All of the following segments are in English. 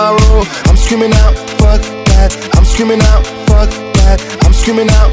my. I'm screaming out, fuck that. I'm screaming out, fuck that. I'm screaming out,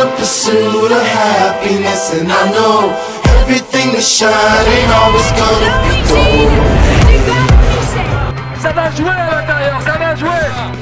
the pursuit of happiness And I know everything that shine ain't always gonna be gold. Ça va jouer à l'intérieur, ça va jouer.